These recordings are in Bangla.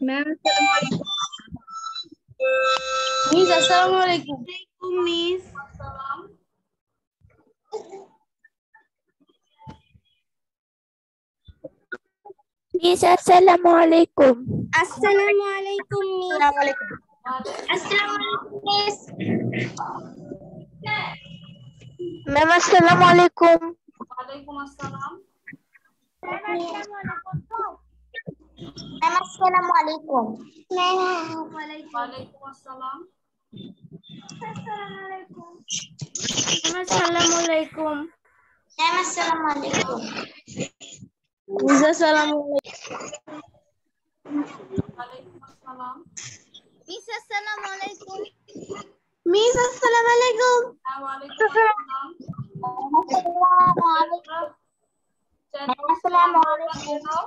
ম্যাম আসসালামু আলাইকুম মিস আসসালামু আলাইকুম মিস আসসালাম মিস আসসালামু আলাইকুম আসসালামু আলাইকুম মিস আসসালামু আলাইকুম মিস ম্যাম আসসালামু আলাইকুম ওয়ালাইকুম আসসালাম ম্যাম আসসালামু আলাইকুম ওয়ালাইকুম আসসালাম আসসালামু আলাইকুম ম্যাম আসসালামু আলাইকুম মিস আসসালামু ওয়ালাইকুম আসসালাম মিস আসসালামু আলাইকুম মিস আসসালামু আলাইকুম হ্যাঁ ওয়ালাইকুম আসসালাম চ্যাট আসসালামু দিয়ে দাও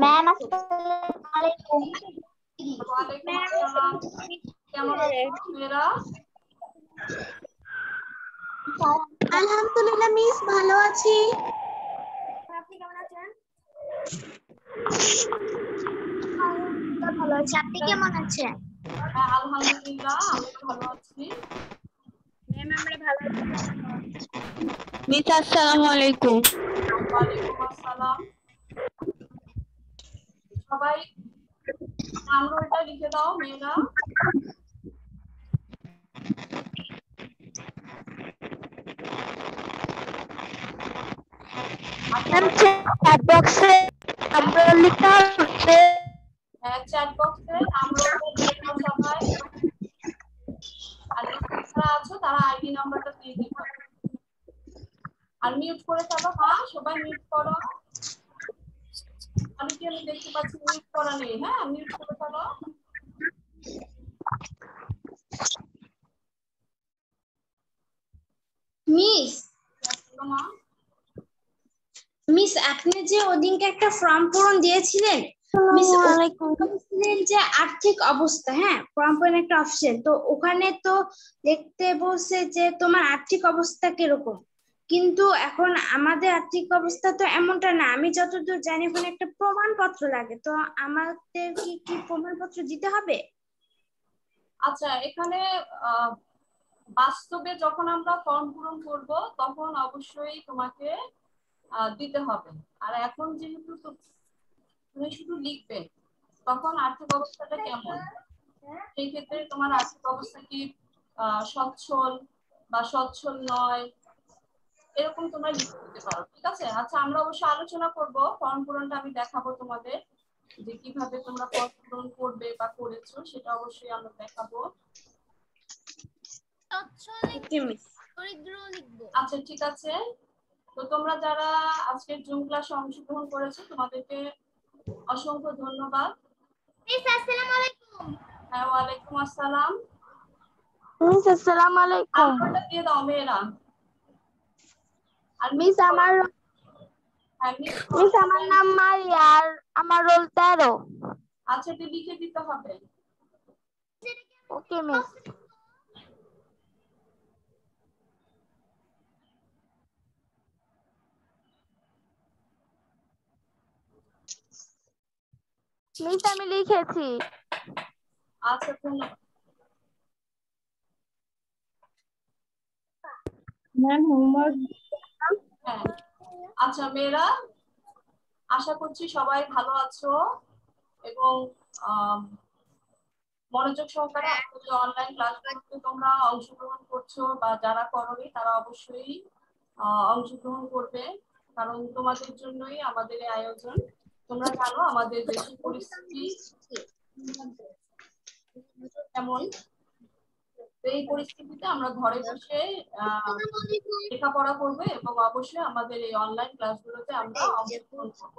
ম্যাম আসসালামু আলাইকুম। ওয়ালাইকুম আসসালাম কেমন আছো মেয়েরা আলহামদুলিল্লাহ মিস ভালো আছি। আপনি কেমন আছেন? ভালো আছি। আপনি কেমন আছেন? আলহামদুলিল্লাহ আমি ভালো আছি। ম্যাম আমরা ভালো আছি। মিস আসসালামু আলাইকুম। ওয়ালাইকুম আসসালাম। সবাই নাম্বারটা লিখে দাও মেয়েরা। ম্যাম চ্যাট বক্সে আমরা হ্যাঁ চ্যাট বক্সে সবাই। আর যারা আছো তারা আইডি নাম্বারটা দিয়ে দিবে আর মিউট করে ফেলো হ্যাঁ সবাই মিউট করো। আমি কি আমি দেখতে পাচ্ছি মিউট করা নেই হ্যাঁ? মিউট করে ফেলো। মিস মিস আপনি যে ওদিনকে একটা ফর্ম পূরণ দিয়েছিলেন মিস বলছিলেন যে আর্থিক অবস্থা হ্যাঁ? ফর্ম পূরণ একটা অপশন তো ওখানে তো দেখতে বলছে যে তোমার আর্থিক অবস্থা কীরকম? কিন্তু এখন আমাদের আর্থিক অবস্থা তো এমনটা না, আমি যতদূর জানি ওখানে একটা প্রমাণপত্র লাগে, তো আমাদের কি কি প্রমাণপত্র দিতে হবে? আচ্ছা এখানে বাস্তবে যখন আমরা ফর্ম পূরণ করব, তখন অবশ্যই তোমাকে দিতে হবে। আর এখন যেহেতু তুমি শুধু লিখবে, তখন আর্থিক অবস্থাটা কেমন? সেই ক্ষেত্রে তোমার আর্থিক অবস্থা কি সচ্ছল বা সচ্ছল নয়? এরকম তোমরা লিখে দিতে পারো। ঠিক আছে? আচ্ছা আমরা অবশ্য আলোচনা করব। ফর্ম পূরণটা আমি দেখাবো তোমাদের যে কীভাবে তোমরা ফর্ম পূরণ করবে বা করেছ সেটা অবশ্যই আমরা দেখাবো। আচ্ছা ঠিক আছে। তো তোমরা যারা আজকের জুম ক্লাসে অংশগ্রহণ করেছ তোমাদেরকে অসংখ্য ধন্যবাদ। আসসালামু আলাইকুম। হ্যাঁ ওয়ালাইকুম আসসালাম। আসসালামু আলাইকুম। দিয়ে দাও মেয়েরা। মিস আমার মিস আমার নাম মারিয়া আর আমার রোল তেরো আচ্ছা এটা লিখে দিতে হবে। ওকে মিস মিস আমি লিখেছি। আচ্ছা ধন্যবাদ। ম্যাম হোমওয়ার্ক হ্যাঁ। আচ্ছা মেয়েরা আশা করছি সবাই ভালো আছো এবং মনোযোগ সহকারে অনলাইন ক্লাসগুলোতে তোমরা অংশগ্রহণ করছ বা যারা করোনি তারা অবশ্যই অংশগ্রহণ করবে। কারণ তোমাদের জন্যই আমাদের এই আয়োজন। তোমরা জানো আমাদের দেশের পরিস্থিতি কেমন? এই পরিস্থিতিতে আমরা ঘরে বসে আহ, লেখাপড়া করব এবং অবশ্যই আমাদের এই অনলাইন ক্লাসগুলোতে আমরা অংশগ্রহণ করব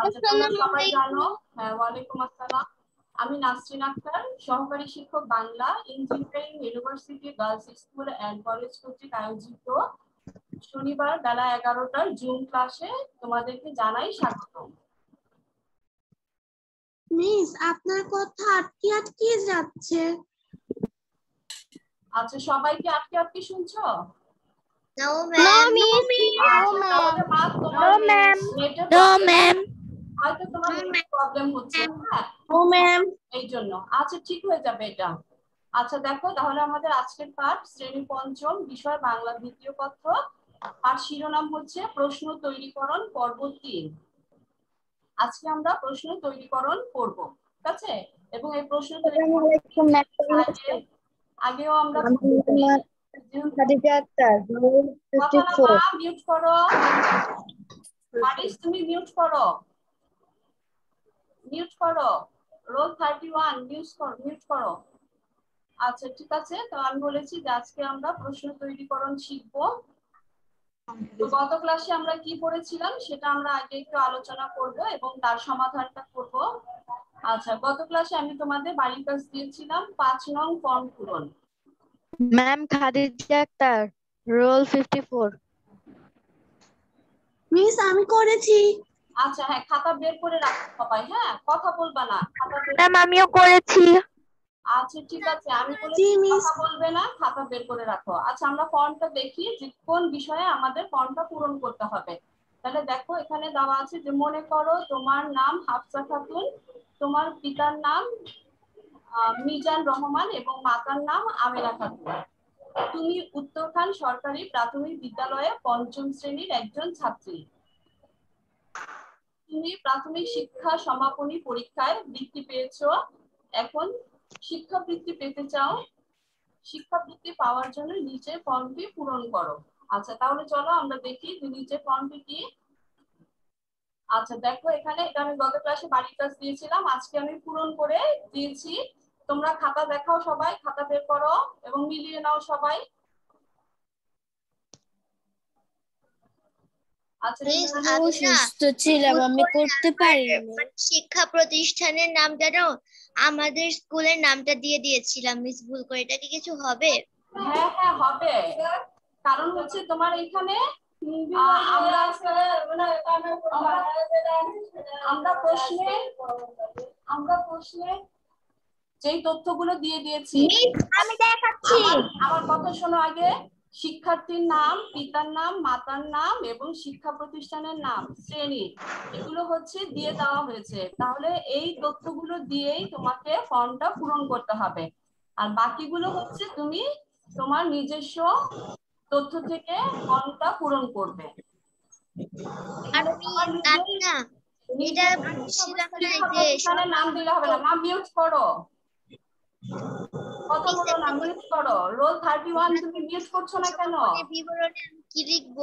আচ্ছা সবাই জানো হ্যাঁ ওয়ালাইকুম আসসালাম। আমি নাসরিন আক্তার সহকারী শিক্ষক Bangla engineering university girls school and college কর্তৃক আয়োজিত। শনিবার বেলা এগারোটার জুম ক্লাসে তোমাদেরকে জানাই স্বাগত মিস আপনার কথা আটকে আটকে যাচ্ছে। আচ্ছা সবাই কি আটকে আটকে শুনছো. আচ্ছা, তোমার প্রবলেম- হয়তো তোমার প্রবলেম হচ্ছে হ্যাঁ? ও ম্যাম এই জন্য আচ্ছা ঠিক হয়ে যাবে এটা। আচ্ছা দেখো তাহলে আমাদের আজকের পাঠ শ্রেণি পঞ্চম বিষয় বাংলা দ্বিতীয় পত্র। পাঠ শিরোনাম হচ্ছে প্রশ্ন তৈরিকরণ পর্ব তিন আজকে আমরা প্রশ্ন তৈরিকরণ করব ঠিক আছে? এবং এই প্রশ্ন তৈরিকরণ আগে আগেও আমরা মিউট করো। মারিস তুমি মিউট করো। মিউট করো। রোল থার্টি ওয়ান মিউট করো মিউট করো। আচ্ছা ঠিক আছে। তো আমি বলেছি যে আজকে আমরা প্রশ্ন তৈরিকরণ শিখব। তো গত ক্লাসে আমরা কি পড়েছিলাম সেটা আমরা আগে একটু আলোচনা করব এবং তার সমাধানটা করব। আচ্ছা গত ক্লাসে আমি তোমাদের বাড়ির কাজ দিয়েছিলাম পাঁচ নং ফর্ম পূরণ। Ma'am Khadija Akter roll fifty four miss আমি করেছি। আচ্ছা হ্যাঁ খাতা বের করে রাখো সবাই হ্যাঁ? কথা বলবা না খাতা বের ম্যাম আমিও করেছি। আচ্ছা ঠিক আছে আমি বলেছি মিস। কথা বলবে না খাতা বের করে রাখো। আচ্ছা আমরা ফর্মটা দেখি যে কোন বিষয়ে আমাদের ফর্মটা পূরণ করতে হবে। তাহলে দেখো এখানে দেওয়া আছে যে মনে করো তোমার নাম হাফসা খাতুন তোমার পিতার নাম মিজান রহমান এবং মাতার নাম আমেনা খাতুন তুমি উত্তরখান সরকারি প্রাথমিক বিদ্যালয়ে পঞ্চম শ্রেণির একজন ছাত্রী। তুমি প্রাথমিক শিক্ষা সমাপনী পরীক্ষায় বৃত্তি পেয়েছ। এখন শিক্ষাবৃত্তি পেতে চাও। শিক্ষাবৃত্তি পাওয়ার জন্য নিচে ফর্মটি পূরণ করো। আচ্ছা তাহলে চলো আমরা দেখি যে নিচে ফর্মটি কি আচ্ছা দেখো এখানে এটা আমি গত ক্লাসে বাড়ির কাজ দিয়েছিলাম আজকে আমি পূরণ করে দিয়েছি। তোমরা খাতা দেখাও সবাই খাতা বের করো এবং মিলিয়ে নাও সবাই। আচ্ছা Miss, তোমরা- আমি না ছিলাম আমি করতে শিক্ষা প্রতিষ্ঠানের নাম জানো আমাদের স্কুলের নামটা দিয়ে দিয়েছিলাম মিস ভুল করে। এটা কি কিছু হবে? হ্যাঁ হ্যাঁ হবে। কারণ হচ্ছে তোমার এখানে আমরা আমরা প্রশ্নে আমরা প্রশ্নে যেই তথ্যগুলো দিয়ে দিয়েছি আমি দেখাচ্ছি। আমার- আমার কথা শোনো আগে। শিক্ষার্থীর নাম পিতার নাম মাতার নাম এবং শিক্ষা প্রতিষ্ঠানের নাম শ্রেণি এগুলো হচ্ছে দিয়ে দেওয়া হয়েছে। তাহলে এই তথ্যগুলো দিয়েই তোমাকে ফর্মটা পূরণ করতে হবে। আর বাকিগুলো হচ্ছে তুমি তোমার নিজস্ব তথ্য থেকে ফর্মটা পূরণ করবে। আর আমি না এটা বুঝছিলাম না যে প্রতিষ্ঠানের নাম দিলে হবে না। মা মিউট করো। কথা বলো না মিউট করো। রোল থার্টি ওয়ান তুমি মিউট করছ না কেন? বিবরণে আমি কি লিখব?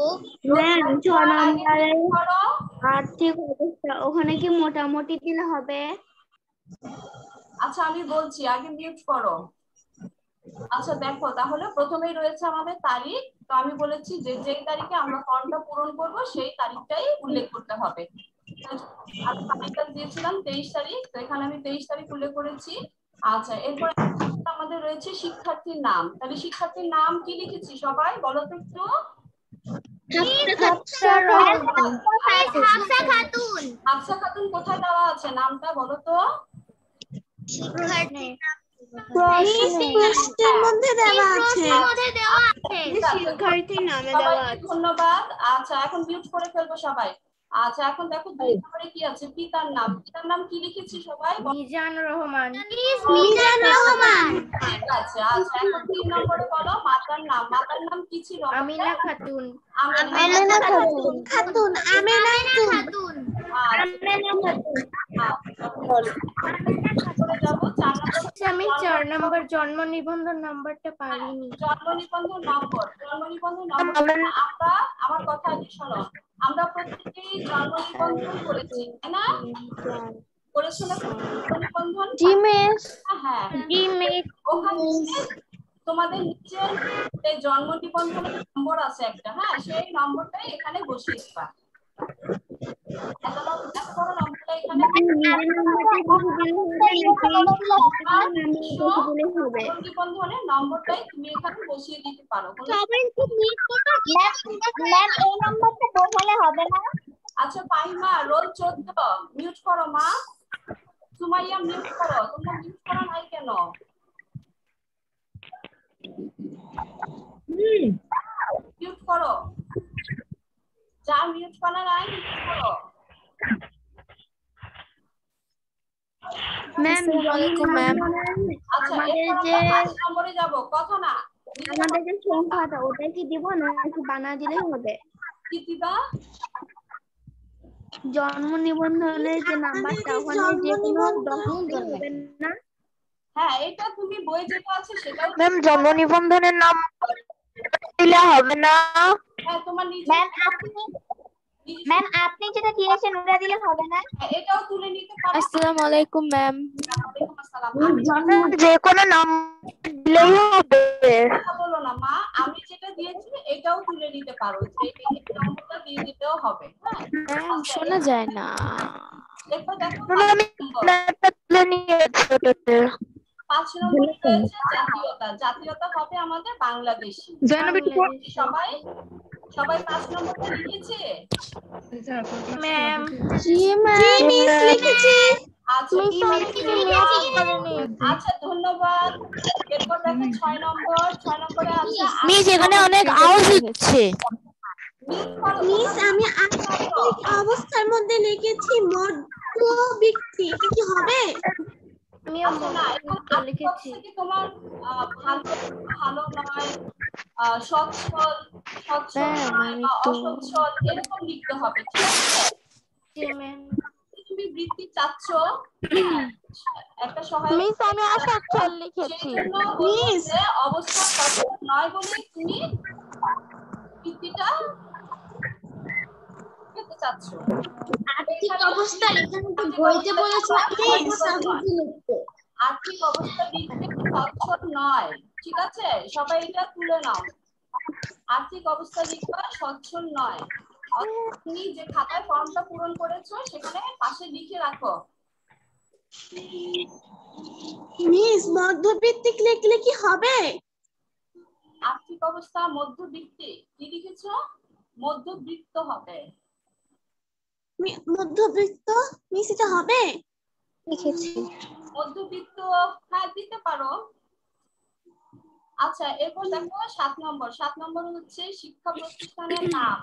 ম্যাম ছ নম্বরে Mute আর্থিক অবস্থা ওখানে কি মোটামুটি দিলে হবে? আচ্ছা আমি বলছি আগে মিউট করো। আচ্ছা দেখো তাহলে প্রথমেই রয়েছে আমাদের তারিখ। তো আমি বলেছি যে যেই তারিখে আমরা ফর্মটা পূরণ করব সেই তারিখটাই উল্লেখ করতে হবে। তারিখটা দিয়েছিলাম তেইশ তারিখ তো এখানে আমি তেইশ তারিখ উল্লেখ করেছি। আচ্ছা এরপর আমাদের রয়েছে শিক্ষার্থীর নাম। তাহলে শিক্ষার্থীর নাম কি লিখেছি সবাই বলো তো একটু? হাফসা খাতুন। কোথায় দেওয়া আছে নামটা বলো তো? প্রশ্নের মধ্যে দেওয়া আছে। দেওয়া ধন্যবাদ। আচ্ছা এখন মিউট করে ফেলব সবাই। আচ্ছা এখন দেখো দুই নম্বরে কি আছে? পিতার নাম। পিতার নাম কি লিখেছি সবাই। মিজান রহমান। মিজান রহমান। ঠিক আছে আচ্ছা এখন তিন নম্বরে বলো মাতার নাম। মাতার নাম কি ছিল? আমিনা খাতুন। আমিনা খাতুন খাতুন আমিনা খাতুন। করে যাব। চার নম্বর আমি চার নম্বর জন্ম নিবন্ধন নাম্বারটা পারিনি জন্ম নিবন্ধন নম্বর জন্ম নিবন্ধন নম্বর আমরা আমার কথা আগে শোনো। আমরা প্রত্যেকেই জন্ম নিবন্ধন করেছি তাই না? করেছ না? জন্ম নিবন্ধন জি মিস হ্যাঁ। জি মিস ওখানে তোমাদের নিচের যে জন্ম নিবন্ধনের নম্বর আছে একটা হ্যাঁ সেই নম্বরটাই এখানে বসিয়ে দিবা। হবে নিবন্ধনের নম্বরটাই তুমি এখানে বসিয়ে দিতে পারো কোনো আচ্ছা পাইমা রোল চোদ্দ মিউট করো মা। সুমাইয়া মিউট করো তোমরা মিউট করো নাই কেন? মিউট করো। যার মিউট করা। নাই মিউট করো ম্যাম ম্যাম আচ্ছা আমাদের যে- নম্বরে যাব কথা না। আমাদের যে সংখ্যাটা ওটা কি দিব না? নাকি বানা দিলেই হবে? কি দিবা? জন্ম নিবন্ধনের যে নাম্বারটা ওখানে যে কোনো ডকুমেন্ট না? হ্যাঁ এটা তুমি বই যেটা আছে সেটাও ম্যাম জন্ম নিবন্ধনের নাম দিলে হবে না। হ্যাঁ তোমার নিজে ম্যাম আপনি ম্যাম আপনি যেটা দিয়েছেন ওটা দিলে হবে না? হ্যাঁ, এটাও তুলে নিতে পারো। আসসালামু আলাইকুম ম্যাম ওয়ালাইকুম আসসালাম। যে কোনো নাম দিলেই হবে। বলো না মা আমি যেটা দিয়েছি এটাও তুলে নিতে পারো। যে এই দিয়ে দিতেও হবে হ্যাঁ? ম্যাম শোনা যায় না। দেখো দেখো আমি তুলে নিয়েছি ওটাতে। পাঁচ নম্বর রয়েছে জাতীয়তা। জাতীয়তা হবে আমাদের বাংলাদেশি। সবাই? সবাই পাঁচ নম্বরটা লিখেছে? ম্যাম। লিখেছি। আচ্ছা আচ্ছা ধন্যবাদ। এরপর দেখো ছয় নম্বর। ছয় নম্বরে আছে মিস এখানে অনেক আওয়াজ হচ্ছে। মিস আমি অবস্থার মধ্যে লিখেছি মধ্যবিত্তি। এটা কি হবে? আমি না এখন আর্থিক অবস্থা তোমার আহ, ভালো ভালো নয় আহ, সচ্ছল সচ্ছল ম্যাম, নয় আমি বা তো- অসচ্ছল এরকম লিখতে হবে ঠিক আছে? তুমি বৃত্তি চাচ্ছ একটা সহায়ক মিস আমি অসচ্ছল লিখেছি। অবস্থা নয় বলে তুমি বৃত্তিটা পেতে চাচ্ছ? আর্থিক অবস্থা এখানে তো বইতে বলেছে লিখতে। আর্থিক অবস্থা বৃত্তি সচ্ছল নয়। ঠিক আছে? সবাই এটা তুলে নাও। আর্থিক অবস্থা লিখবা সচ্ছল নয়। তুমি যে খাতায় ফর্মটা পূরণ করেছ সেখানে পাশে লিখে রাখো। মিস মধ্যবিত্তিক লিখলে কি হবে? আর্থিক অবস্থা মধ্যবিত্তি কি লিখেছো? মধ্যবৃত্ত হবে। মধ্যবিত্ত এটা হবে? লিখেছি। মধ্যবিত্ত হ্যাঁ দিতে পারো। আচ্ছা এরপর দেখো সাত নম্বর। সাত নম্বর হচ্ছে শিক্ষা প্রতিষ্ঠানের নাম।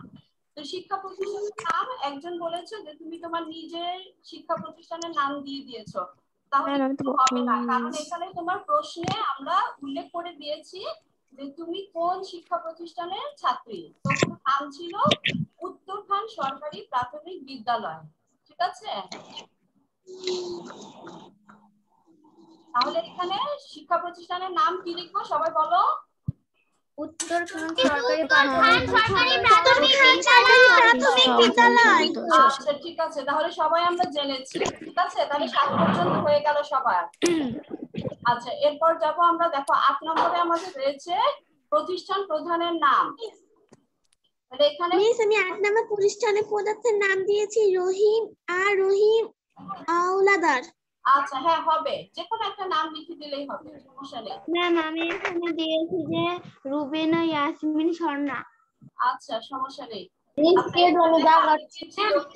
তো শিক্ষা প্রতিষ্ঠানের নাম একজন বলেছে যে তুমি তোমার নিজের শিক্ষা প্রতিষ্ঠানের নাম দিয়ে দিয়েছ। তাহলে কিন্তু হবে না। কারণ এখানে তোমার প্রশ্নে আমরা উল্লেখ করে দিয়েছি যে তুমি কোন শিক্ষা প্রতিষ্ঠানের ছাত্রী? তোমার নাম ছিল উত্তরখান সরকারি প্রাথমিক বিদ্যালয় ঠিক আছে? তাহলে এখানে শিক্ষা প্রতিষ্ঠানের নাম কি লিখব? সবাই বলো। উত্তরখান সরকারি প্রাথমিক বিদ্যালয়। আচ্ছা ঠিক আছে। তাহলে সবাই আমরা জেনেছি ঠিক আছে? তাহলে সাত পর্যন্ত হয়ে গেল সবার। আচ্ছা এরপর যাব আমরা। দেখো আট নম্বরে আমাদের রয়েছে প্রতিষ্ঠান প্রধানের নাম। তাহলে এখানে মিস আমি আট প্রতিষ্ঠানে পদার্থের নাম দিয়েছি রহিম আর রহিম আওলাদার। আচ্ছা হ্যাঁ হবে। যে কোনো একটা নাম লিখে দিলেই হবে সমস্যা নেই। ম্যাম আমি এখানে দিয়েছি যে রুবিনা ইয়াসমিন স্বর্ণা আচ্ছা সমস্যা নেই।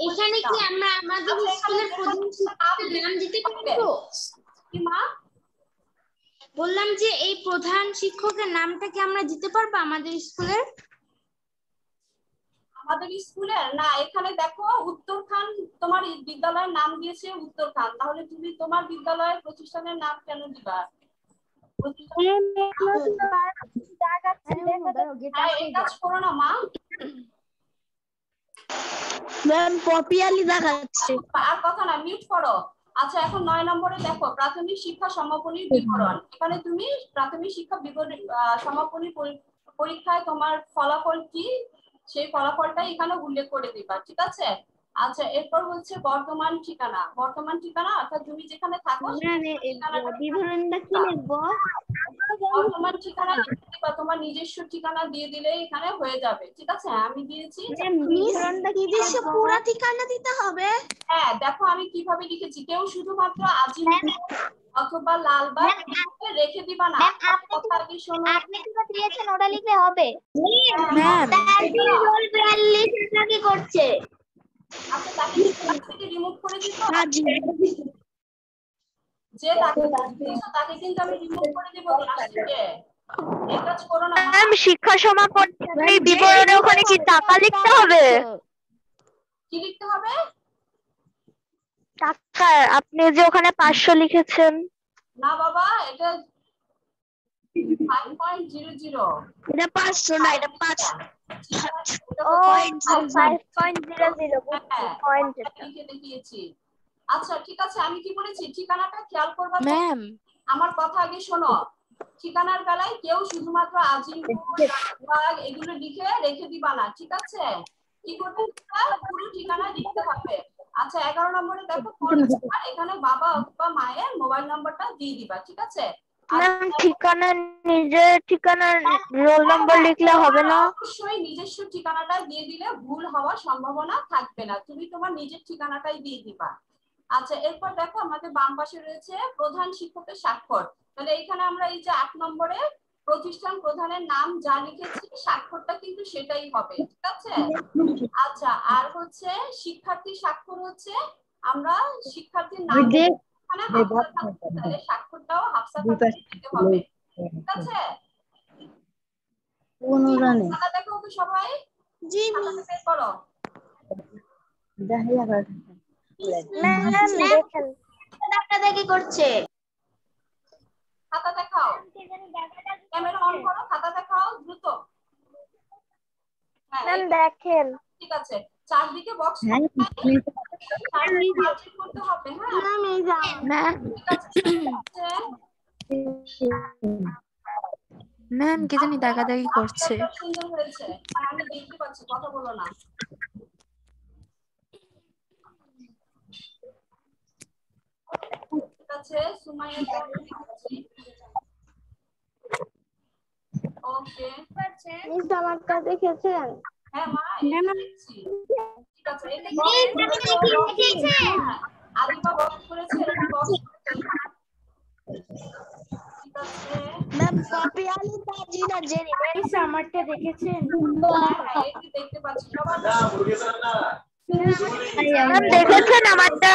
এখানে কি আমরা আমাদের স্কুলের প্রধান শিক্ষকের নাম দিতে পারব? কি মা বললাম যে এই প্রধান শিক্ষকের নামটা কি আমরা দিতে পারব আমাদের স্কুলের? আমাদের স্কুলের না এখানে দেখো উত্তরখান তোমার বিদ্যালয়ের নাম দিয়েছে উত্তরখান। তাহলে তুমি তোমার বিদ্যালয়ের প্রতিষ্ঠানের নাম কেন দিবা? আচ্ছা এখন নয় নম্বরে দেখো প্রাথমিক শিক্ষা সমাপনীর বিবরণ। এখানে তুমি প্রাথমিক শিক্ষা বিবরণ আহ, সমাপনী পরি- পরীক্ষায় তোমার ফলাফল কি? সেই ফলাফলটা এখানে উল্লেখ করে দিবা ঠিক আছে? আচ্ছা এরপর হচ্ছে বর্তমান ঠিকানা বর্তমান ঠিকানা অর্থাৎ তুমি যেখানে থাকো বিবরণটা কি লিখব? বর্তমান ঠিকানা দিবা তোমার নিজস্ব ঠিকানা দিয়ে দিলে এখানে হয়ে যাবে ঠিক আছে? আমি দিয়েছি নিজস্ব? পুরা ঠিকানা দিতে হবে? হ্যাঁ দেখো আমি কীভাবে লিখেছি কেউ শুধুমাত্র আজিমপুর অথবা লালবাগ রেখে দিবা না। কথা আগে শোনো আপনি যেটা দিয়েছেন ওটা লিখলে হবে। ম্যাম রোল বিয়াল্লিশ এটা কি করছে? আচ্ছা তাকে থেকে রিমুভ করে দিব যে তাকে তাকে কিন্তু আমি রিমুভ করে দিব ক্লাস থেকে ম্যাম শিক্ষা সমাপন এই বিবরণে ওখানে কি টাকা লিখতে হবে? কি লিখতে হবে? টাকা আপনি যে ওখানে পাঁচশো লিখেছেন। না বাবা এটা এটা পাঁচশো না এটা পাঁচ হ্যাঁ আচ্ছা ঠিক আছে আমি কি বলেছি? ঠিকানাটা খেয়াল করবা ম্যাম আমার কথা আগে শোনো। ঠিকানার বেলায় কেউ শুধুমাত্র আজিমপুর এগুলো লিখে রেখে দিবা না ঠিক আছে? কি করবে? পুরো ঠিকানা লিখতে হবে। আচ্ছা এগারো নম্বরে দেখো এখানে বাবা অথবা মায়ের মোবাইল নাম্বারটা দিয়ে দিবা ঠিক আছে? ম্যাম ঠিকানা নিজের ঠিকানা রোল নম্বর লিখলে হবে না? অবশ্যই নিজস্ব ঠিকানাটা দিয়ে দিলে ভুল হওয়ার সম্ভাবনা থাকবে না। তুমি তোমার নিজের ঠিকানাটাই দিয়ে দিবা। আচ্ছা এরপর দেখো আমাদের বাম পাশে রয়েছে প্রধান শিক্ষকের স্বাক্ষর। তাহলে এখানে আমরা এই যে আট নম্বরে প্রতিষ্ঠান প্রধানের নাম যা লিখেছি স্বাক্ষরটা কিন্তু সেটাই হবে ঠিক আছে? আচ্ছা আর হচ্ছে শিক্ষার্থী স্বাক্ষর হচ্ছে আমরা শিক্ষার্থীর নাম এখানে হাফসা তাহলে স্বাক্ষরটাও হাফসা দিতে হবে ঠিক আছে? দেখো তো সবাই। জি করো। দেখেন। আপনারা কি করছে। খাতা দেখাও। ক্যামেরা অন করো খাতা দেখাও দ্রুত। ম্যাম দেখেন। ঠিক আছে। চারদিকে বক্স করতে হবে। হ্যাঁ। ম্যাম কি জানি দাগাদাগি করছে। সুন্দর হয়েছে। আর আমি দেখতে পাচ্ছি কথা বলো না। ঠিক আছে। সুমাইয়া ওকে মিস আমারটা দেখেছেন? হ্যাঁ মা ঠিক আছে এটা আদিবা বক্স করেছে এটা বক্স করেছে। ঠিক আছে। Ma'am copy Ali Tajina Jenny miss আমারটা দেখেছেন? হ্যাঁ, এই যে দেখতে পাচ্ছি সবার ম্যাম দেখেছেন আমারটা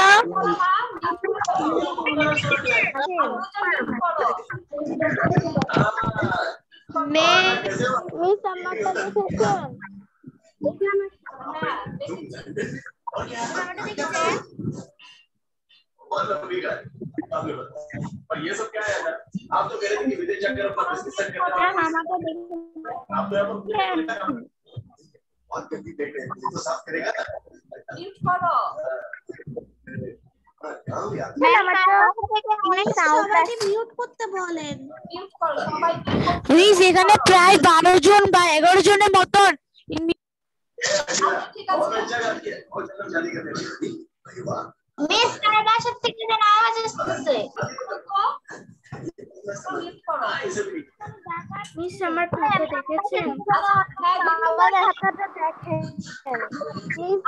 মিস আমারটা দেখেছেন और ये सब क्या है ना आप तो कह रहे थे कि विदेश जाकर अपना बिजनेस सेट करना ম্যাম আমারটা দেখেছেন आप तो यहाँ पर बहुत गंदी देख रहे हैं तो साफ करेगा অনেক সাউন্ড মিউট করতে বলেন মিস এখানে প্রায় বারো জন বা এগারো জনের মতন ঠিক बहुत আছে মিস আমার বাসার থেকে যেন আওয়াজ আসতেছে। মিস আমার হ্যাঁ, দেখেছেন? আমার আচ্ছা, হ্যাঁ, খাতাটা দেখেন মিস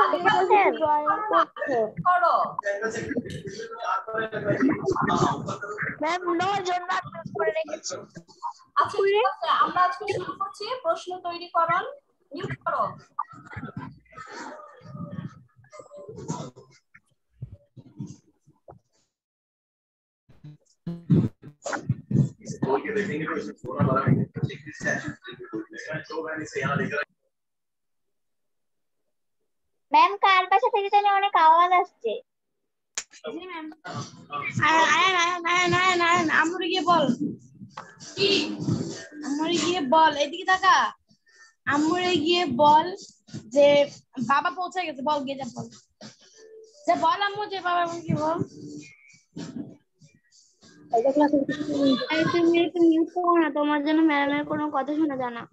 ম্যাম জন্য করে রেখেছি। আচ্ছা আমরা আজকে শুরু করছি। প্রশ্ন তৈরি করন। মিউট করো। बोल के देखेंगे तो इसमें थोड़ा बड़ा है तो मैंने इसे यहाँ लेकर ম্যাম কার বাসা থেকে যেন অনেক আওয়াজ আসছে আমার গিয়ে বল আমার গিয়ে বল এদিকে তাকা আমরে গিয়ে বল যে বাবা পৌঁছে গেছে বল গিয়ে যা বল যে বল আম্মু যে বাবা কি বল এই তুমি একটু মিউট করো না তোমার জন্য ম্যাডামের কোনো কথা শোনা যায় না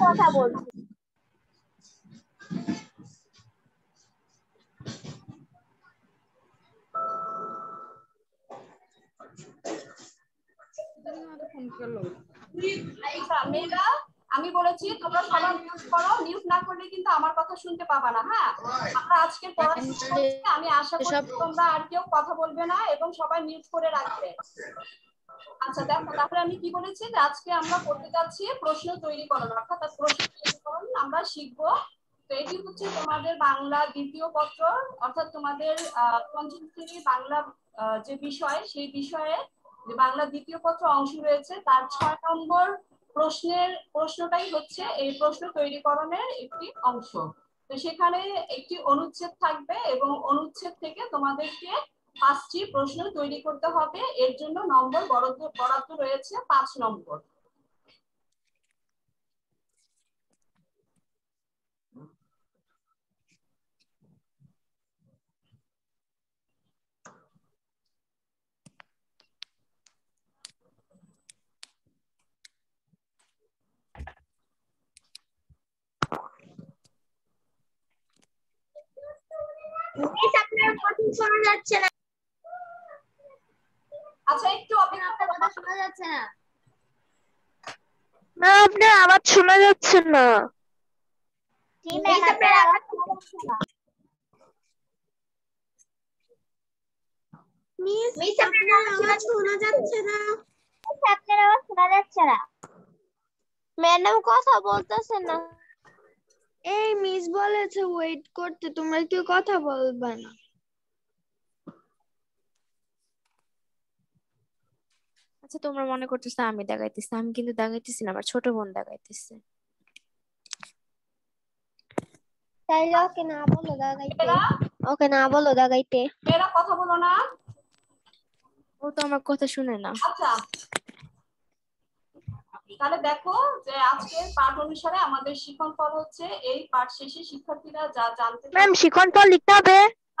কথা বলছি। আচ্ছা মেয়েরা আমি বলেছি তোমরা সবাই মিউট করো। মিউট না করলে কিন্তু আমার কথা শুনতে পাবা না হ্যাঁ? আমরা আজকে পড়াশোনা আমি আশা করি তোমরা আর কেউ কথা বলবে না এবং সবাই মিউট করে রাখবে। আচ্ছা দেখো তারপরে আমি কি বলেছি যে আজকে আমরা করতে যাচ্ছি প্রশ্ন তৈরিকরণ অর্থাৎ প্রশ্ন তৈরি তৈরিকরণ আমরা শিখব তো এটি হচ্ছে তোমাদের বাংলা দ্বিতীয় পত্র অর্থাৎ তোমাদের আহ, পঞ্চম শ্রেণির বাংলা আহ, যে বিষয় সেই বিষয়ে যে বাংলা দ্বিতীয় পত্র অংশ রয়েছে তার ছয় নম্বর প্রশ্নের, প্রশ্নটাই হচ্ছে এই প্রশ্ন তৈরিকরণের একটি অংশ। তো সেখানে একটি অনুচ্ছেদ থাকবে এবং অনুচ্ছেদ থেকে তোমাদেরকে পাঁচটি প্রশ্ন তৈরি করতে হবে। এর জন্য নম্বর বরাদ্দ বরাদ্দ রয়েছে পাঁচ নম্বর। আপনার কথা শোনা যাচ্ছে না। আচ্ছা একটু অপেক্ষা করো। কথা শোনা যাচ্ছে না। ম্যাম আপনার আওয়াজ শোনা যাচ্ছে না। আপনার আওয়াজ শোনা যাচ্ছে না। মিস আপনার আওয়াজ শোনা যাচ্ছে না। আপনার আওয়াজ শোনা যাচ্ছে না। ম্যাডাম কথা বলতেছে না। এই মিস বলেছে ওয়েট করতে তোমরা কেউ কথা বলবে না। আচ্ছা তোমরা মনে করতেছো আমি দাগাইতেছি আমি কিন্তু দাগাইতেছি না আমার ছোট বোন দাগাইতেছে তাইলে ওকে না বলো দাগাইতে ওকে না বলো দাগাইতে মেয়েরা কথা বলো না। ও তো আমার কথা শুনে না। আচ্ছা। তাহলে দেখো যে আজকের পাঠ অনুসারে আমাদের শিখন ফল হচ্ছে এই পাঠ শেষে শিক্ষার্থীরা যা জানতে ম্যাম শিখন ফল লিখতে হবে?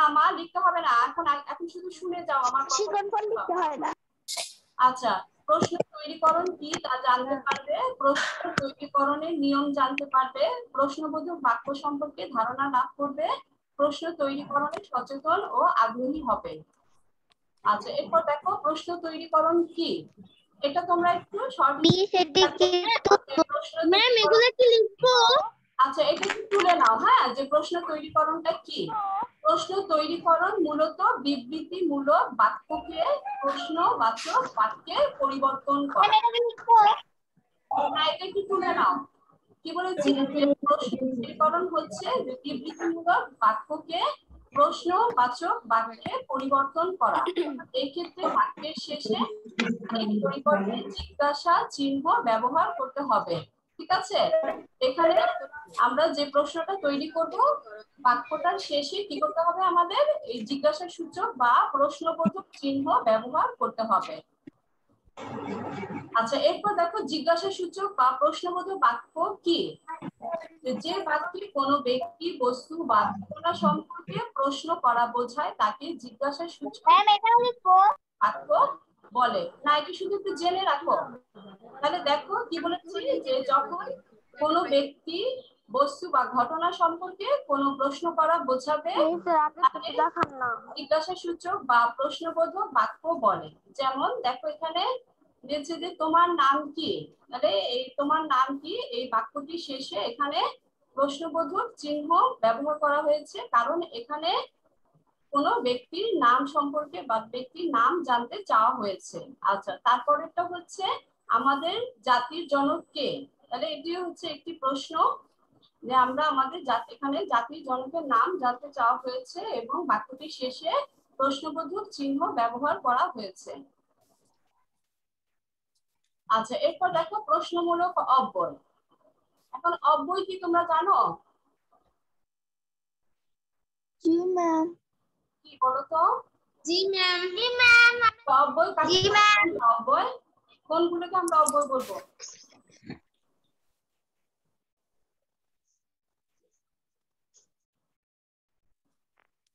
আমার লিখতে হবে না। এখন এখন শুধু শুনে যাও আমার শিখন ফল লিখতে হয় না। আচ্ছা প্রশ্ন তৈরিকরণ কি তা জানতে পারবে? প্রশ্ন তৈরিকরণের নিয়ম জানতে পারবে? প্রশ্নবোধক বাক্য সম্পর্কে ধারণা লাভ করবে? প্রশ্ন তৈরিকরণে সচেতন ও আগ্রহী হবে। আচ্ছা এরপর দেখো প্রশ্ন তৈরিকরণ কি? এটা তোমরা একটু শর্ট এদিকে প্রশ্ন ম্যাম এগুলো কি লিখব? আচ্ছা এটা একটু তুলে নাও হ্যাঁ? যে প্রশ্ন তৈরিকরণটা কি? প্রশ্ন তৈরিকরণ মূলত বিবৃতিমূলক বাক্যকে প্রশ্নবাচক বাক্যে পরিবর্তন করা। হ্যাঁ, এটা একটু তুলে নাও। কি বলেছি? প্রশ্ন তৈরিকরণ হচ্ছে যে বিবৃতিমূলক বাক্যকে প্রশ্নবাচক বাক্যে পরিবর্তন করা। এই ক্ষেত্রে বাক্যের শেষে পরিবর্তে জিজ্ঞাসা, চিহ্ন ব্যবহার করতে হবে। ঠিক আছে? এখানে আমরা যে প্রশ্নটা তৈরি করব, বাক্যটার শেষে কি করতে হবে আমাদের? এই জিজ্ঞাসা সূচক বা প্রশ্নবোধক চিহ্ন ব্যবহার করতে হবে। আচ্ছা এরপর দেখো জিজ্ঞাসা সূচক বা প্রশ্নবোধক বাক্য কি? যে বাক্যে কোনো ব্যক্তি বস্তু বা ঘটনা সম্পর্কে প্রশ্ন করা বোঝায় তাকে জিজ্ঞাসা সূচক বাক্য বলে। না এটা শুধু একটু জেনে রাখো। তাহলে দেখো কি বলেছি যে যখন কোনো ব্যক্তি বস্তু বা ঘটনা সম্পর্কে কোনো প্রশ্ন করা বোঝাবে জিজ্ঞাসা সূচক বা প্রশ্নবোধক বাক্য বলে। যেমন দেখো এখানে দিয়েছে যে তোমার নাম কি? তাহলে এই তোমার নাম কি? এই বাক্যটি শেষে এখানে প্রশ্নবোধক চিহ্ন ব্যবহার করা হয়েছে। কারণ এখানে কোনো ব্যক্তির নাম সম্পর্কে বা ব্যক্তির নাম জানতে চাওয়া হয়েছে। আচ্ছা তারপরেরটা হচ্ছে আমাদের জাতির জনক কে? তাহলে এটি হচ্ছে একটি প্রশ্ন যে আমরা আমাদের এখানে জাতির জনকের নাম জানতে চাওয়া হয়েছে এবং বাক্যটি শেষে প্রশ্নবোধক চিহ্ন ব্যবহার করা হয়েছে। আচ্ছা এরপর দেখো প্রশ্নমূলক অব্যয় এখন অব্যয় কি তোমরা জানো? জি ম্যাম কি বলো তো জি ম্যাম জি ম্যাম অব্যয় জি, বলে? অব্যয় কোনগুলোকে আমরা অব্যয় বলব?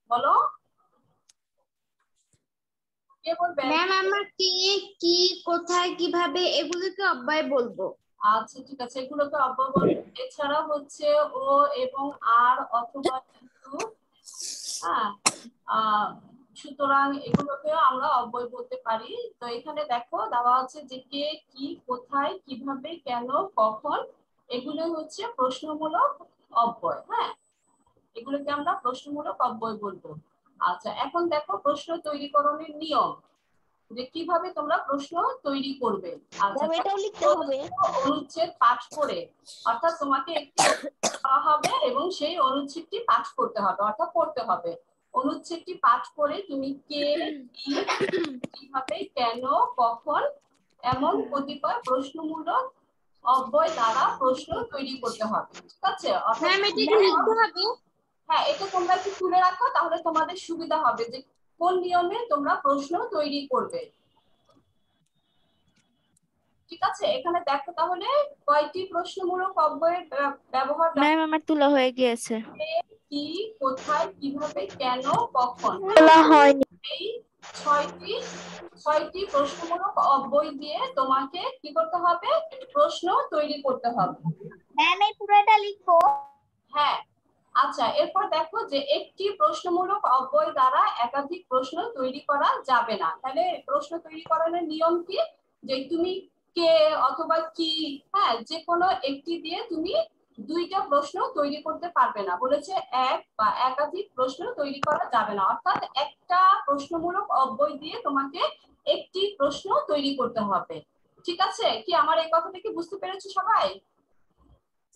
বলো। ম্যাম আমরা কে কি কোথায় কীভাবে এগুলোকে অব্যয় বলব? আচ্ছা ঠিক আছে। এগুলোকে অব্যয় বলব এছাড়া হচ্ছে ও এবং আর অথবা কিন্তু হ্যাঁ সুতরাং এগুলোকে আমরা অব্যয় বলতে পারি। তো এখানে দেখো দেওয়া আছে যে কে কি কোথায় কীভাবে কেন কখন এগুলো হচ্ছে প্রশ্নমূলক অব্যয় হ্যাঁ? এগুলোকে আমরা প্রশ্নমূলক অব্যয় বলব। আচ্ছা এখন দেখো প্রশ্ন তৈরিকরণের নিয়ম। যে কীভাবে তোমরা প্রশ্ন তৈরি করবে। আচ্ছা অনুচ্ছেদ পাঠ করে অর্থাৎ তোমাকে একটি হবে এবং সেই অনুচ্ছেদটি পাঠ করতে হবে অর্থাৎ পড়তে হবে। অনুচ্ছেদটি পাঠ করে তুমি কে কীভাবে কেন কখন এমন কতিপয় প্রশ্নমূলক অব্যয় দ্বারা প্রশ্ন তৈরি করতে হবে। ঠিক আছে? অর্থাৎ হ্যাঁ এটা তোমরা একটু তুলে রাখো তাহলে তোমাদের সুবিধা হবে যে কোন নিয়মে তোমরা প্রশ্ন তৈরি করবে। ঠিক আছে? এখানে দেখো তাহলে কয়টি প্রশ্নমূলক অব্যয়ের ব্যবহার ম্যাম আমার তুলা হয়ে গিয়েছে। কি কোথায় কীভাবে কেন কখন? তোলা হয়নি। এই ছয়টি ছয়টি প্রশ্নমূলক অব্যয় দিয়ে তোমাকে কি করতে হবে? প্রশ্ন তৈরি করতে হবে। ম্যাম এই পুরোটা লিখব হ্যাঁ আচ্ছা এরপর দেখো যে একটি প্রশ্নমূলক অব্যয় দ্বারা একাধিক প্রশ্ন তৈরি করা যাবে না। তাহলে প্রশ্ন তৈরি করানোর নিয়ম কি? যে তুমি কে অথবা কি হ্যাঁ যে কোনো একটি দিয়ে তুমি দুইটা প্রশ্ন তৈরি করতে পারবে না। বলেছে এক বা একাধিক প্রশ্ন তৈরি করা যাবে না। অর্থাৎ একটা প্রশ্নমূলক অব্যয় দিয়ে তোমাকে একটি প্রশ্ন তৈরি করতে হবে। ঠিক আছে? কি আমার এই কথাটা কি বুঝতে পেরেছ সবাই?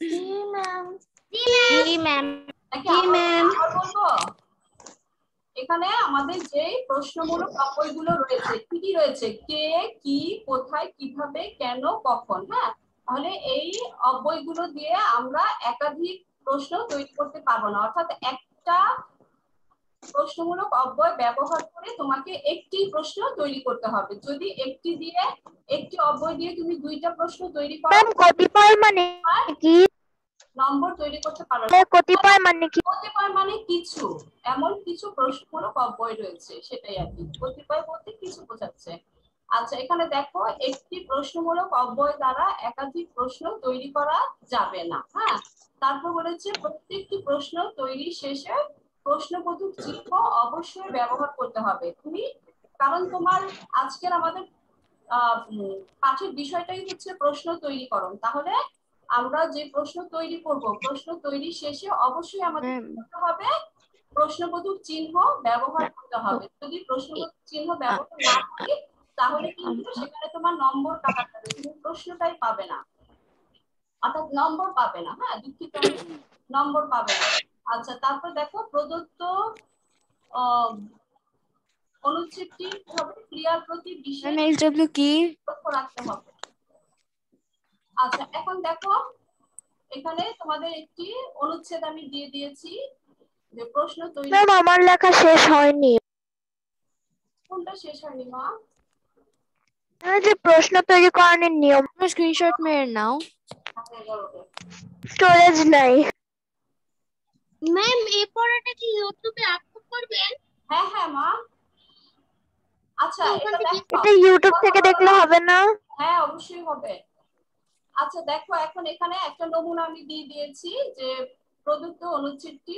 জি ম্যাম। জি, বলব এখানে আমাদের যে প্রশ্নমূলক অব্যয়গুলো রয়েছে কি কি রয়েছে? কে কি কোথায় কীভাবে কেন কখন? হ্যাঁ? তাহলে এই অব্যয়গুলো দিয়ে আমরা একাধিক প্রশ্ন তৈরি করতে পারব না। অর্থাৎ একটা প্রশ্নমূলক অব্যয় ব্যবহার করে তোমাকে একটি প্রশ্ন তৈরি করতে হবে। যদি একটি দিয়ে একটি অব্যয় দিয়ে তুমি দুইটা প্রশ্ন তৈরি করো কতিপয় মানে কি? নম্বর তৈরি করতে পারো কতিপয় মানে কি? কতিপয় মানে কিছু। এমন কিছু প্রশ্নমূলক অব্যয় রয়েছে সেটাই আর কি। কতিপয় বলতে কিছু বোঝাচ্ছে। আচ্ছা এখানে দেখো একটি প্রশ্নমূলক অব্যয় দ্বারা একাধিক প্রশ্ন তৈরি করা যাবে না হ্যাঁ? তারপর বলেছে প্রত্যেকটি প্রশ্ন তৈরি শেষে প্রশ্নবোধক চিহ্ন অবশ্যই ব্যবহার করতে হবে। তুমি কারণ তোমার আজকের আমাদের পাঠের বিষয়টাই হচ্ছে প্রশ্ন তৈরিকরণ তাহলে আমরা যে প্রশ্ন তৈরি করব প্রশ্ন তৈরি শেষে অবশ্যই আমাদের করতে হবে প্রশ্নবোধক চিহ্ন ব্যবহার করতে হবে। যদি প্রশ্নবোধক চিহ্ন ব্যবহার না করি তাহলে কিন্তু সেখানে তোমার নম্বর কাটা যাবে তুমি প্রশ্নটাই পাবে না। অর্থাৎ নম্বর পাবে না হ্যাঁ দুঃখিত। নম্বর পাবে না। আচ্ছা তারপর দেখো প্রদত্ত অনুচ্ছেদটি হবে ক্রিয়ার প্রতি বিশেষ কি? লক্ষ্য রাখতে হবে। আচ্ছা এখন দেখো এখানে তোমাদের একটি অনুচ্ছেদ আমি দিয়ে দিয়েছি যে প্রশ্ন তৈরি ম্যাম আমার লেখা শেষ হয়নি। কোনটা শেষ হয়নি মা? এই যে প্রশ্ন তৈরি করানোর নিয়ম স্ক্রিনশট মেরে নাও। আচ্ছা, স্টোরেজ নাই। ম্যাম এই পড়াটা কি ইউটিউবে আপলোড করবেন? হ্যাঁ হ্যাঁ মা। আচ্ছা এটা ইউটিউব থেকে দেখলে হবে না? হ্যাঁ অবশ্যই হবে। আচ্ছা দেখো এখন এখানে একটা নমুনা আমি দিয়ে দিয়েছি যে প্রদত্ত অনুচ্ছেদটি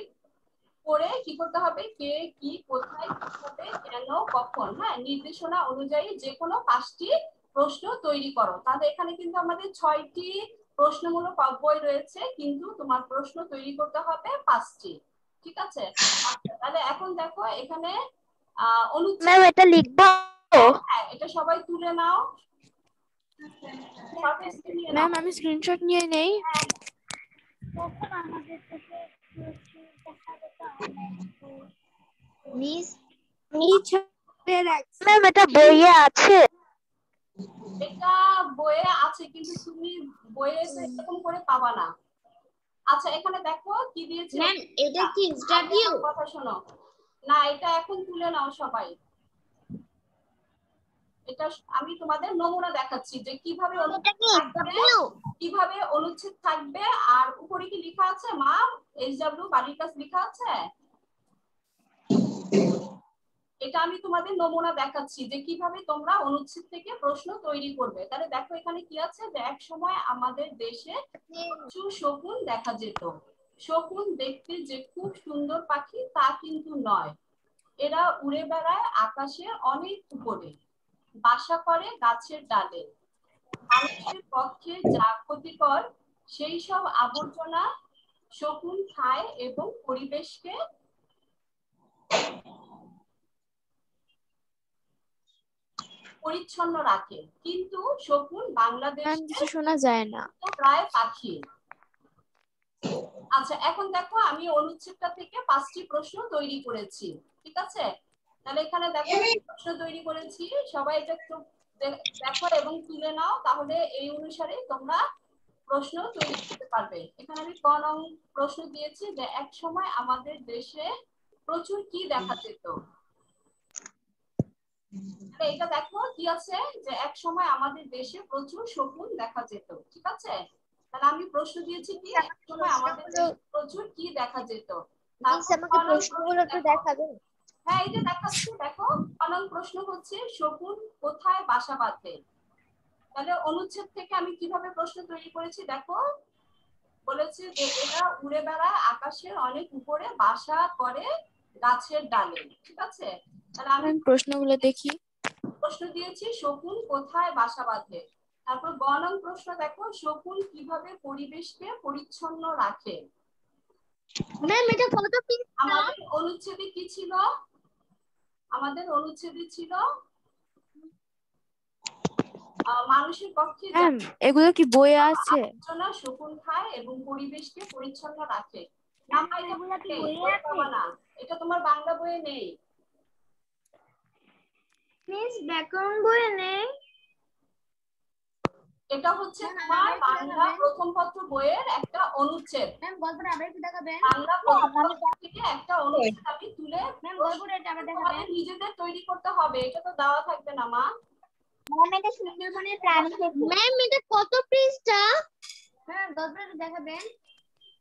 পড়ে কি করতে হবে কে কি কোথায় কীভাবে কেন কখন হ্যাঁ? নির্দেশনা অনুযায়ী যে কোনো পাঁচটি প্রশ্ন তৈরি করো। তাহলে এখানে কিন্তু আমাদের ছয়টি প্রশ্নমূলক অব্যয় রয়েছে কিন্তু তোমার প্রশ্ন তৈরি করতে হবে পাঁচটি ঠিক আছে? আচ্ছা, তাহলে এখন দেখো এখানে আহ অনুচ্ছেদ এটা লিখব? হ্যাঁ এটা সবাই তুলে নাও। ম্যাম আমি স্ক্রিনশট নিয়ে নেই। ম্যাম এটা বইয়ে আছে। এটা বইয়ে আছে কিন্তু তুমি বইয়ে এরকম করে পাবা না। আচ্ছা এখানে দেখো কি দিয়েছে। ম্যাম এটা কি আমার কথা শোনো। না এটা এখন তুলে নাও সবাই। এটা আমি তোমাদের নমুনা দেখাচ্ছি যে কীভাবে কীভাবে অনুচ্ছেদ থাকবে আর উপরে কি লেখা আছে মা? এসডব্লিউ বাড়ির কাছে লেখা আছে? এটা আমি তোমাদের নমুনা দেখাচ্ছি যে কীভাবে তোমরা অনুচ্ছেদ থেকে প্রশ্ন তৈরি করবে। তাহলে দেখো এখানে কি আছে যে এক সময় আমাদের দেশে কিছু শকুন দেখা যেত। শকুন দেখতে যে খুব সুন্দর পাখি তা কিন্তু নয়। এরা উড়ে বেড়ায় আকাশে অনেক উপরে। বাসা করে গাছের ডালে। মানুষের পক্ষে যা ক্ষতিকর সেই সব আবর্জনা শকুন খায় এবং পরিবেশকে পরিচ্ছন্ন রাখে। কিন্তু শকুন বাংলাদেশে কিছু শোনা যায় না। প্রায় পাখি। আচ্ছা এখন দেখো আমি অনুচ্ছেদটা থেকে পাঁচটি প্রশ্ন তৈরি করেছি। ঠিক আছে? তাহলে এখানে দেখো প্রশ্ন তৈরি করেছি। সবাই এটা একটু দেখো এবং তুলে নাও তাহলে এই অনুসারে তোমরা প্রশ্ন তৈরি করতে পারবে। এখানে আমি ক নং প্রশ্ন দিয়েছি যে এক সময় আমাদের দেশে প্রচুর কি দেখা যেত? এটা দেখো কি আছে? যে এক সময় আমাদের দেশে প্রচুর শকুন দেখা যেত ঠিক আছে? তাহলে আমি প্রশ্ন দিয়েছি কি? এক সময় আমাদের দেশে প্রচুর কি দেখা যেত? আমাকে প্রশ্নগুলো একটু দেখাবেন হ্যাঁ এই যে দেখাচ্ছি দেখো কলম প্রশ্ন হচ্ছে শকুন কোথায় বাসা বাঁধে? তাহলে অনুচ্ছেদ থেকে আমি কীভাবে প্রশ্ন তৈরি করেছি দেখো বলেছে যে এরা উড়ে বেড়ায় আকাশের অনেক উপরে বাসা করে গাছের ডালে ঠিক আছে? তাহলে আমি প্রশ্নগুলো দেখি। প্রশ্ন দিয়েছি শকুন কোথায় বাসা বাঁধে? তারপর গণন প্রশ্ন দেখো শকুন কীভাবে পরিবেশকে পরিচ্ছন্ন রাখে? ম্যাম এটা কত আমাদের অনুচ্ছেদে কি ছিল? আমাদের অনুচ্ছেদে ছিল আহ, মানুষের পক্ষে এগুলো কি বই আছে? আবর্জনা শকুন খায় এবং পরিবেশকে পরিচ্ছন্ন রাখে। এটা তোমার বাংলা বইয়ে নেই। মিস ব্যাকরণ বইয়ে নেই? এটা হচ্ছে না, না, তোমার বাংলা প্রথম পত্র বইয়ের একটা অনুচ্ছেদ। ম্যাম গল্পটা আবার একটু দেখাবেন। বাংলা প্রথম পত্র থেকে একটা অনুচ্ছেদ আমি তুলে ম্যাম গল্পটা এটা আবার দেখাবেন। নিজেদের তৈরি করতে হবে এটা তো দেওয়া থাকবে না মা। ম্যাম এটা সুন্দরবনের প্রাণী ম্যাম এটা কত পৃষ্ঠা? ম্যাম গল্পটা একটু দেখাবেন।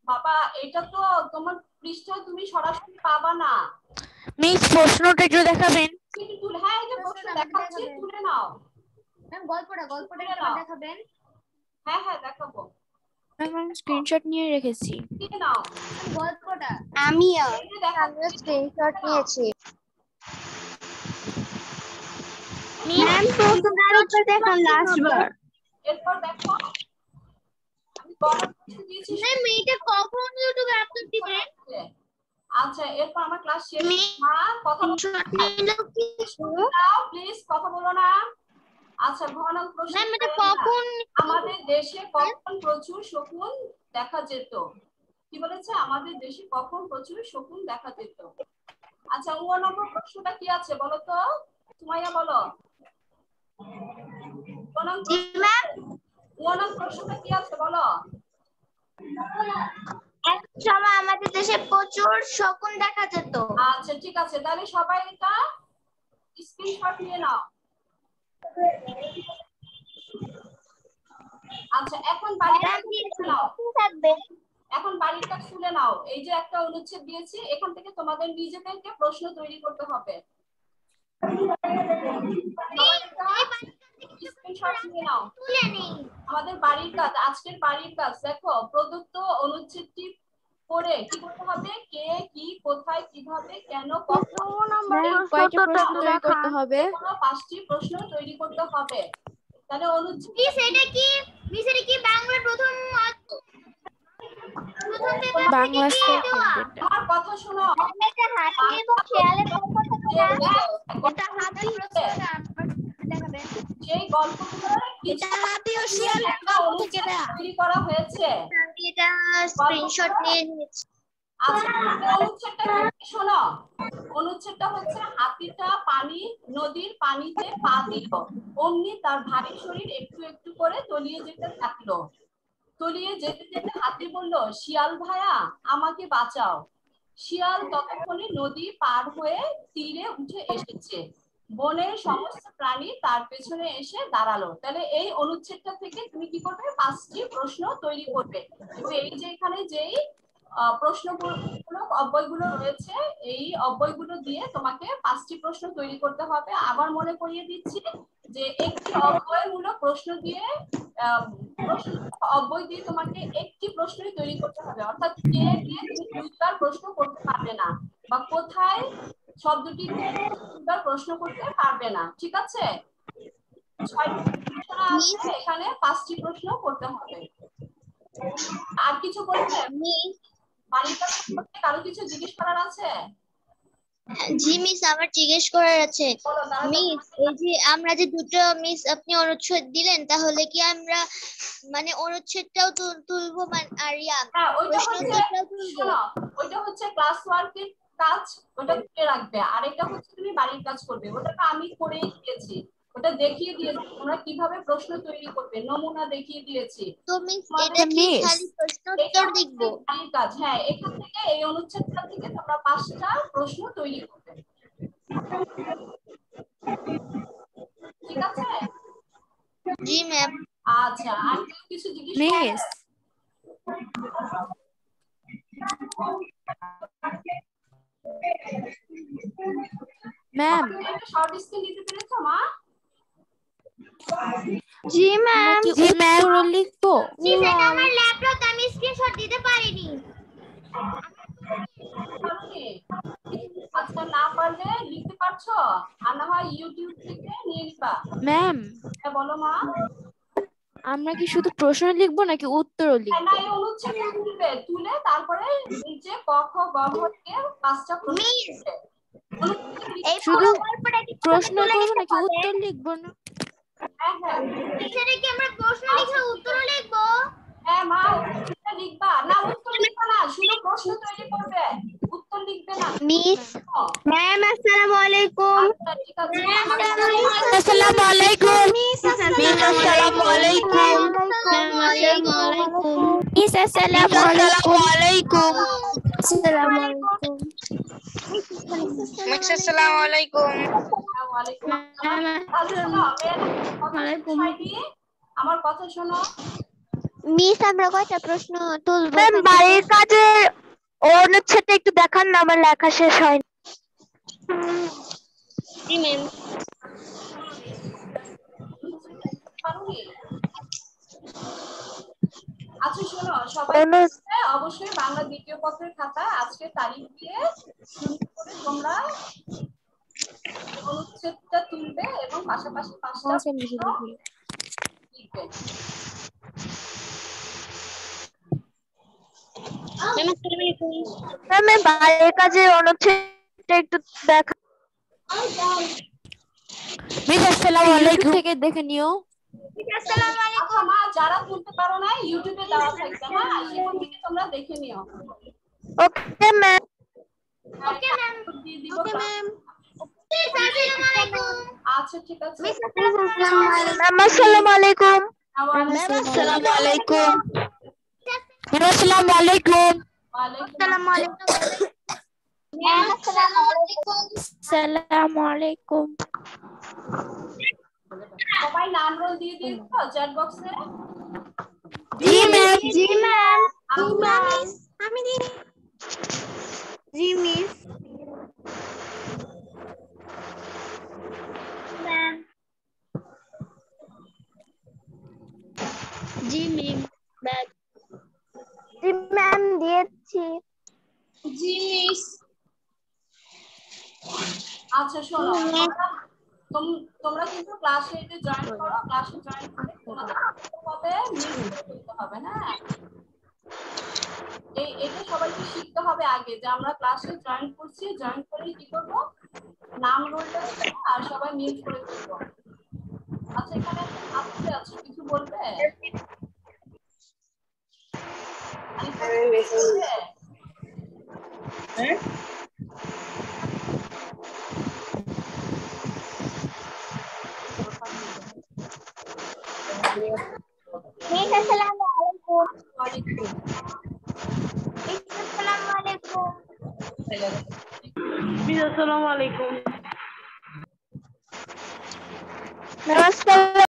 বাবা এটা তো তোমার পৃষ্ঠা তুমি সরাসরি পাবা না। মিস প্রশ্নটা একটু দেখাবেন। কিন্তু তুলে হ্যাঁ এই যে প্রশ্ন দেখাচ্ছি তুলে নাও। ম্যাম গল্পটা গল্পটা একটু দেখাবেন? হ্যাঁ হ্যাঁ দেখাবো। ম্যাম আমি স্ক্রিনশট নিয়ে রেখেছি। নাও। গল্পটা। আমিও। দেখাচ্ছি, স্ক্রিনশট নিয়েছি। ম্যাম প্রশ্নটার উত্তর দেখান লাস্ট বার। এরপর দেখো। আমি গণনা করতে দিয়েছি ম্যাম এটা কখন ইউটিউবে আপলোড দিবেন? আচ্ছা এরপর আমার ক্লাস শেষ। মা কথা বলো। প্লিজ কথা বলো না। আচ্ছা প্রশ্ন করে না। কখন? আমাদের দেশে কখন প্রচুর শকুন দেখা যেত? কি বলেছে? আমাদের দেশে কখন প্রচুর শকুন দেখা যেত? আচ্ছা ও নম্বর প্রশ্নটা কি আছে বলো তো? সুমাইয়া বলো। ও প্রশ্নটা কি আছে বলো? এক সময় আমাদের দেশে প্রচুর শকুন দেখা যেত। আচ্ছা ঠিক আছে। তাহলে সবাই এটা স্ক্রিনশট নিয়ে নাও। আচ্ছা এখন এখন কাজ তুলে নাও। এই যে একটা অনুচ্ছেদ দিয়েছি এখান থেকে তোমাদের নিজেদেরকে প্রশ্ন তৈরি করতে হবে। আমাদের বাড়ির কাজ আজকের বাড়ির কাজ দেখো প্রদত্ত অনুচ্ছেদটি পড়ে কি করতে হবে? কে কি কোথায় কীভাবে কেন কখন কয়টি প্রশ্ন তৈরি করতে হবে। পাঁচটি প্রশ্ন তৈরি করতে হবে। তাহলে অনুচ্ছেদ মিস এটা কি? মিস এটা কি বাংলা প্রথম বাংলা আমার কথা শোনো। এটা হাতি এবং গল্প যে এটা হাতি প্রশ্নটা অমনি তার শরীর একটু একটু করে তলিয়ে যেতে থাকল তলিয়ে যেতে যেতে হাতি বলল শিয়াল ভায়া আমাকে বাঁচাও। শিয়াল ততক্ষণে নদী পার হয়ে তীরে উঠে এসেছে। বনের সমস্ত প্রাণী তার পেছনে এসে দাঁড়াল। তাহলে এই অনুচ্ছেদটা থেকে তুমি কি করবে? পাঁচটি প্রশ্ন তৈরি করবে। এবং এই যে এখানে যেই প্রশ্নমূলক অব্যয়গুলো রয়েছে, এই অব্যয়গুলো দিয়ে তোমাকে পাঁচটি প্রশ্ন তৈরি করতে হবে। আবার মনে করিয়ে দিচ্ছি যে একটি অব্যয়মূলক প্রশ্ন দিয়ে প্রশ্ন, অব্যয় দিয়ে তোমাকে একটি প্রশ্নই তৈরি করতে হবে। অর্থাৎ কে দিয়ে তুমি দুইবার প্রশ্ন করতে পারবে না। বা কোথায় দিয়ে প্রশ্ন করতে পারবে না ঠিক আছে? এখানে পাঁচটি প্রশ্ন করতে হবে। আর কিছু বলবে? করতে কারও কিছু জিজ্ঞেস করার আছে? জি মিস আমার জিজ্ঞেস করার আছে। মিস এই যে আমরা যে দুটো মিস আপনি অনুচ্ছেদ দিলেন তাহলে কি আমরা মানে অনুচ্ছেদটাও তুল- তুলবো মানে আর ইয়া হ্যাঁ ওইটা হচ্ছে ক্লাস ওয়ার্কের কাজ ওটা তুলে রাখবে। আর এটা হচ্ছে তুমি বাড়ির কাজ করবে। ওটা তো আমি করেই দিয়েছি। ওটা দেখিয়ে দিয়েছি। তোমরা কীভাবে প্রশ্ন তৈরি করবে? নমুনা দেখিয়ে দিয়েছি। তো মিস তোমাদের এটা কি খালি প্রশ্ন উত্তর লিখব। কাজ। হ্যাঁ এখান থেকে এই অনুচ্ছেদটা থেকে তোমরা পাঁচটা প্রশ্ন তৈরি করবে। ঠিক আছে? জি ম্যাম আচ্ছা আর কিছু জিজ্ঞেস? মিস ম্যাম তুমি একটা শর্ট স্ক্রিন নিতে পেরেছ মা? জি ম্যাম কি উত্তর লিখব? এটা আমার ল্যাপটপ আমি স্ক্রিনশট দিতে পারিনি। পারোনি? আচ্ছা না পারলে লিখতে পারছ? আর না হয় ইউটিউব থেকে নিয়ে নিবা। ম্যাম হ্যাঁ বলো মা। আমরা কি শুধু প্রশ্ন লিখব নাকি উত্তরও হ্যাঁ, লিখব? না এই অনুচ্ছেদ তুলবে তুলে তারপরে নিচে ক খ গ ঘ থেকে পাঁচটা প্রশ্ন শুধু পুরো গল্পটা কি প্রশ্ন করব নাকি উত্তর লিখব না? হ্যাঁ হ্যাঁ কি আমরা প্রশ্ন লিখে উত্তর লিখব? হ্যাঁ মা উত্তরটা লিখবা। না উত্তর লিখবা না শুধু প্রশ্ন তৈরি করবে। উত্তর লিখবে না মিস ম্যাম আসসালামু আলাইকুম। আচ্ছা ঠিক আছে। আসসালামু আলাইকুম। মিস আসসালামু আলাইকুম। মিস আসসালামু আলাইকুম। আসসালামু আলাইকুম। মিস আসসালামু আলাইকুম? আমার কথা শোনো। মিস আমরা কয়টা প্রশ্ন তুলবো? ম্যাম বাড়ির কাজের অনুচ্ছেদটা একটু দেখান না আমার লেখা শেষ হয়নি জি ম্যাম। পারোনি? আচ্ছা শোনো সবাই অবশ্যই বাংলা দ্বিতীয় পত্রের খাতা আজকে তারিখ দিয়ে করে তোমরা অনুচ্ছেদটা তুলবে এবং পাশাপাশি পাঁচটা আচ্ছা। লিখবে। ম্যাম বাড়ির কাজের অনুচ্ছেদটা একটু দেখা মিস আসসালামু ইউটিউব থেকে দেখে নিও। আসসালামু আলাইকুম আচ্ছা মা যারা তুলতে পারো না ইউটিউবে দেওয়া থাকবে হ্যাঁ সেখান থেকে তোমরা দেখে নিও ওকে ম্যাম ওকে ম্যাম দিয়ে দিব ওকে ম্যাম আসসালামু আলাইকুম আচ্ছা ঠিক আছে মিস আসসালামু আলাইকুম ম্যাম আসসালামু আলাইকুম ওয়ালাইকুম আসসালামু আলাইকুম ম্যাম আসসালামু আলাইকুম ওয়ালাইকুম ম্যাম আসসালামু আলাইকুম আসসালামু আলাইকুম সবাই নাম রোল দিয়ে দিয়েছ চ্যাট বক্সে জি ম্যাম জি ম্যাম আমি দিই। জি you.